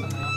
了。